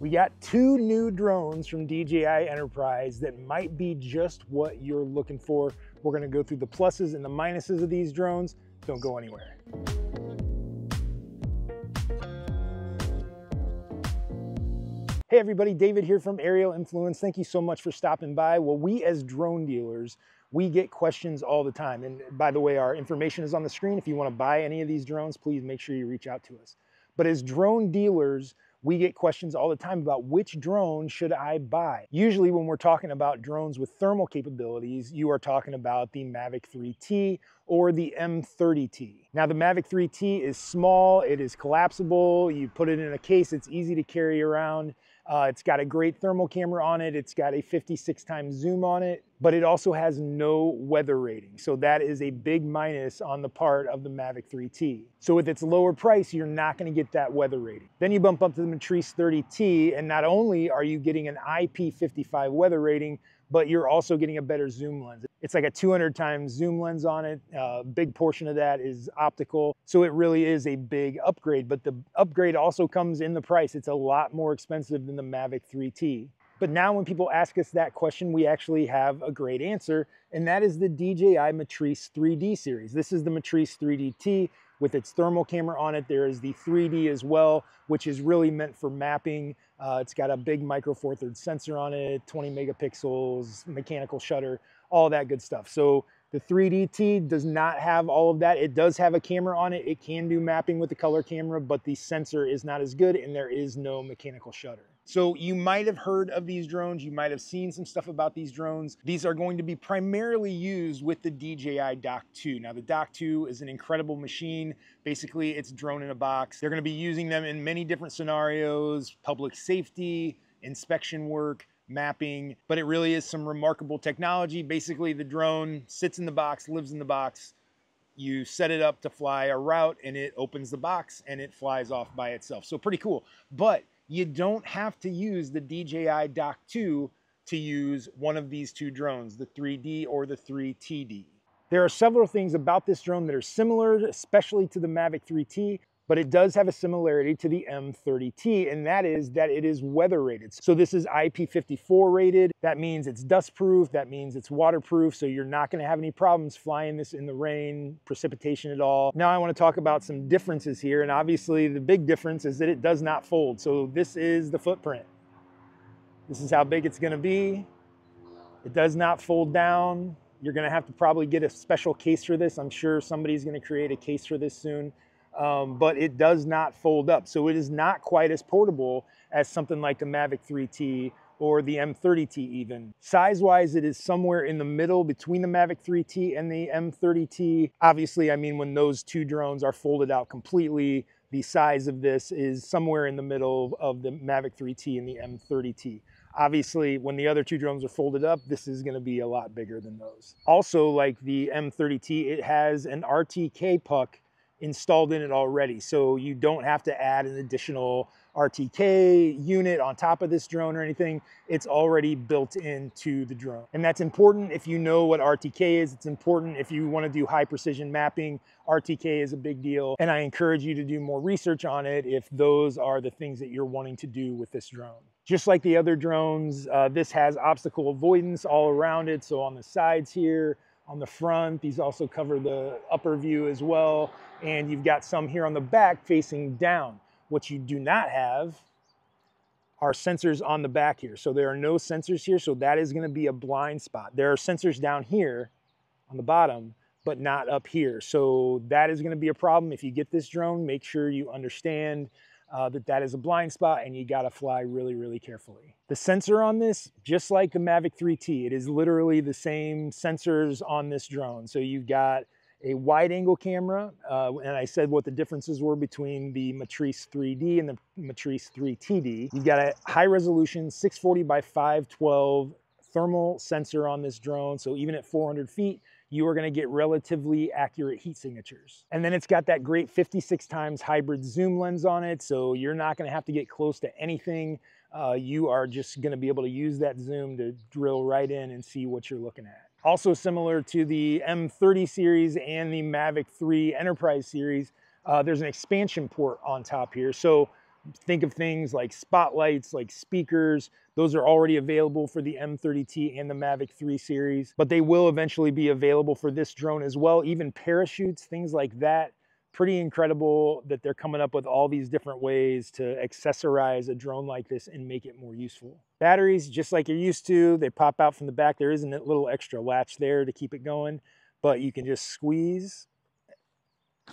We got two new drones from DJI Enterprise that might be just what you're looking for. We're gonna go through the pluses and the minuses of these drones. Don't go anywhere. Hey everybody, David here from Aerial Influence. Thank you so much for stopping by. Well, we as drone dealers, we get questions all the time. And by the way, our information is on the screen. If you wanna buy any of these drones, please make sure you reach out to us. But as drone dealers, we get questions all the time about which drone should I buy. Usually when we're talking about drones with thermal capabilities, you are talking about the Mavic 3T or the M30T. Now the Mavic 3T is small, it is collapsible, you put it in a case, it's easy to carry around. Uh, it's got a great thermal camera on it. It's got a 56 times zoom on it, but it also has no weather rating. So that is a big minus on the part of the Mavic 3T. So with its lower price, you're not gonna get that weather rating. Then you bump up to the Matrice 30T, and not only are you getting an IP55 weather rating, but you're also getting a better zoom lens. It's like a 200 times zoom lens on it. A uh, big portion of that is optical. So it really is a big upgrade, but the upgrade also comes in the price. It's a lot more expensive than the Mavic 3T. But now when people ask us that question, we actually have a great answer, and that is the DJI Matrice 3D series. This is the Matrice 3DT with its thermal camera on it. There is the 3D as well, which is really meant for mapping uh, it's got a big micro four third sensor on it, 20 megapixels, mechanical shutter, all that good stuff. So the 3DT does not have all of that. It does have a camera on it. It can do mapping with the color camera, but the sensor is not as good and there is no mechanical shutter. So you might have heard of these drones. You might have seen some stuff about these drones. These are going to be primarily used with the DJI Dock 2. Now the Dock 2 is an incredible machine. Basically it's drone in a box. They're gonna be using them in many different scenarios, public safety, inspection work, mapping, but it really is some remarkable technology. Basically the drone sits in the box, lives in the box, you set it up to fly a route and it opens the box and it flies off by itself. So pretty cool. But you don't have to use the DJI Dock 2 to use one of these two drones, the 3D or the 3TD. There are several things about this drone that are similar, especially to the Mavic 3T, but it does have a similarity to the M30T, and that is that it is weather rated. So this is IP54 rated. That means it's dust proof, that means it's waterproof, so you're not gonna have any problems flying this in the rain, precipitation at all. Now I wanna talk about some differences here, and obviously the big difference is that it does not fold. So this is the footprint. This is how big it's gonna be. It does not fold down. You're gonna have to probably get a special case for this. I'm sure somebody's gonna create a case for this soon um, but it does not fold up. So it is not quite as portable as something like the Mavic 3T or the M30T even. Size-wise, it is somewhere in the middle between the Mavic 3T and the M30T. Obviously, I mean, when those two drones are folded out completely, the size of this is somewhere in the middle of the Mavic 3T and the M30T. Obviously, when the other two drones are folded up, this is gonna be a lot bigger than those. Also, like the M30T, it has an RTK puck installed in it already. So you don't have to add an additional RTK unit on top of this drone or anything. It's already built into the drone. And that's important if you know what RTK is. It's important if you want to do high precision mapping. RTK is a big deal. And I encourage you to do more research on it if those are the things that you're wanting to do with this drone. Just like the other drones, uh, this has obstacle avoidance all around it. So on the sides here, on the front. These also cover the upper view as well. And you've got some here on the back facing down. What you do not have are sensors on the back here. So there are no sensors here. So that is gonna be a blind spot. There are sensors down here on the bottom, but not up here. So that is gonna be a problem. If you get this drone, make sure you understand uh, that that is a blind spot and you gotta fly really, really carefully. The sensor on this, just like the Mavic 3T, it is literally the same sensors on this drone. So you've got a wide angle camera, uh, and I said what the differences were between the Matrice 3D and the Matrice 3TD. You've got a high resolution 640 by 512 thermal sensor on this drone. So even at 400 feet, you are gonna get relatively accurate heat signatures. And then it's got that great 56 times hybrid zoom lens on it, so you're not gonna have to get close to anything. Uh, you are just gonna be able to use that zoom to drill right in and see what you're looking at. Also similar to the M30 series and the Mavic 3 Enterprise series, uh, there's an expansion port on top here. So think of things like spotlights, like speakers. Those are already available for the M30T and the Mavic 3 series, but they will eventually be available for this drone as well. Even parachutes, things like that. Pretty incredible that they're coming up with all these different ways to accessorize a drone like this and make it more useful. Batteries, just like you're used to, they pop out from the back. There isn't a little extra latch there to keep it going, but you can just squeeze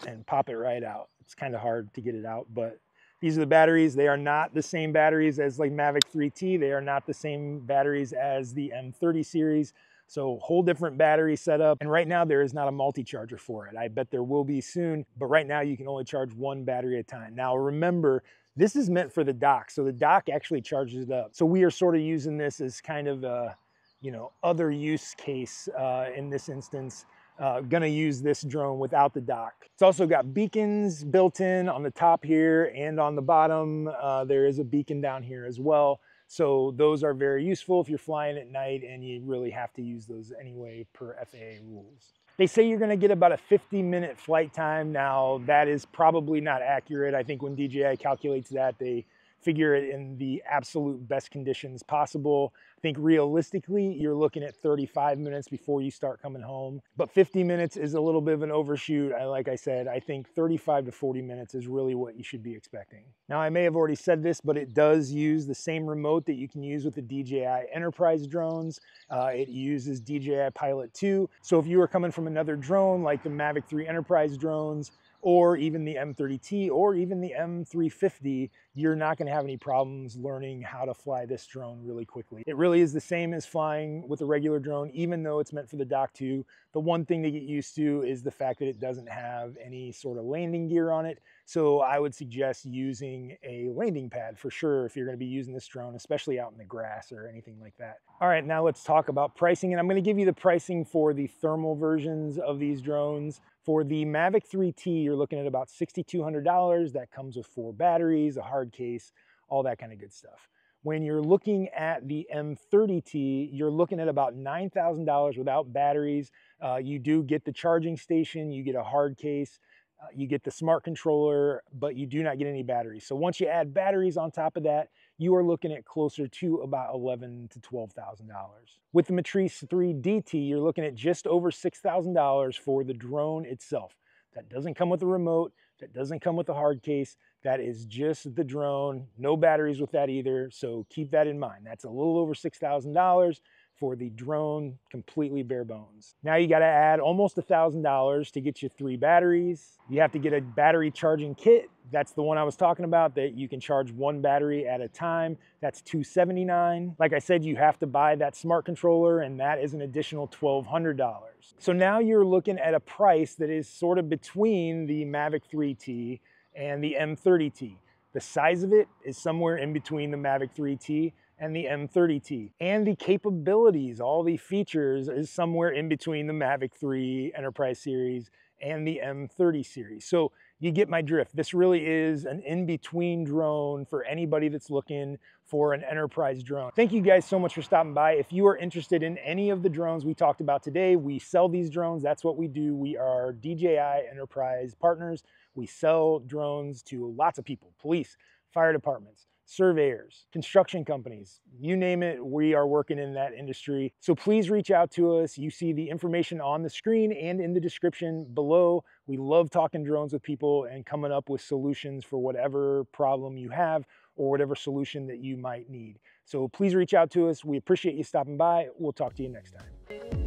and pop it right out. It's kind of hard to get it out, but these are the batteries. They are not the same batteries as like Mavic 3T. They are not the same batteries as the M30 series. So whole different battery setup. And right now there is not a multi-charger for it. I bet there will be soon, but right now you can only charge one battery at a time. Now remember, this is meant for the dock. So the dock actually charges it up. So we are sort of using this as kind of a, you know, other use case uh, in this instance uh, gonna use this drone without the dock. It's also got beacons built in on the top here and on the bottom. Uh, there is a beacon down here as well. So those are very useful if you're flying at night and you really have to use those anyway per FAA rules. They say you're gonna get about a 50 minute flight time. Now that is probably not accurate. I think when DJI calculates that, they figure it in the absolute best conditions possible. I think realistically, you're looking at 35 minutes before you start coming home. But 50 minutes is a little bit of an overshoot. I, like I said, I think 35 to 40 minutes is really what you should be expecting. Now, I may have already said this, but it does use the same remote that you can use with the DJI Enterprise drones. Uh, it uses DJI Pilot 2. So if you are coming from another drone like the Mavic 3 Enterprise drones, or even the M30T or even the M350, you're not gonna have any problems learning how to fly this drone really quickly. It really is the same as flying with a regular drone, even though it's meant for the Dock 2. The one thing to get used to is the fact that it doesn't have any sort of landing gear on it. So I would suggest using a landing pad for sure if you're gonna be using this drone, especially out in the grass or anything like that. All right, now let's talk about pricing. And I'm gonna give you the pricing for the thermal versions of these drones. For the Mavic 3T, you're looking at about $6,200. That comes with four batteries, a hard case, all that kind of good stuff. When you're looking at the M30T, you're looking at about $9,000 without batteries. Uh, you do get the charging station, you get a hard case, uh, you get the smart controller, but you do not get any batteries. So once you add batteries on top of that, you are looking at closer to about eleven to twelve thousand dollars. With the Matrice 3 DT, you're looking at just over six thousand dollars for the drone itself. That doesn't come with a remote. That doesn't come with a hard case. That is just the drone. No batteries with that either. So keep that in mind. That's a little over six thousand dollars for the drone completely bare bones. Now you got to add almost a thousand dollars to get you three batteries. You have to get a battery charging kit. That's the one I was talking about that you can charge one battery at a time. That's 279. Like I said, you have to buy that smart controller and that is an additional $1,200. So now you're looking at a price that is sort of between the Mavic 3T and the M30T. The size of it is somewhere in between the Mavic 3T and the M30T. And the capabilities, all the features is somewhere in between the Mavic 3 Enterprise series and the M30 series. So you get my drift. This really is an in-between drone for anybody that's looking for an enterprise drone. Thank you guys so much for stopping by. If you are interested in any of the drones we talked about today, we sell these drones. That's what we do. We are DJI Enterprise partners. We sell drones to lots of people, police, fire departments, surveyors, construction companies, you name it, we are working in that industry. So please reach out to us. You see the information on the screen and in the description below. We love talking drones with people and coming up with solutions for whatever problem you have or whatever solution that you might need. So please reach out to us. We appreciate you stopping by. We'll talk to you next time.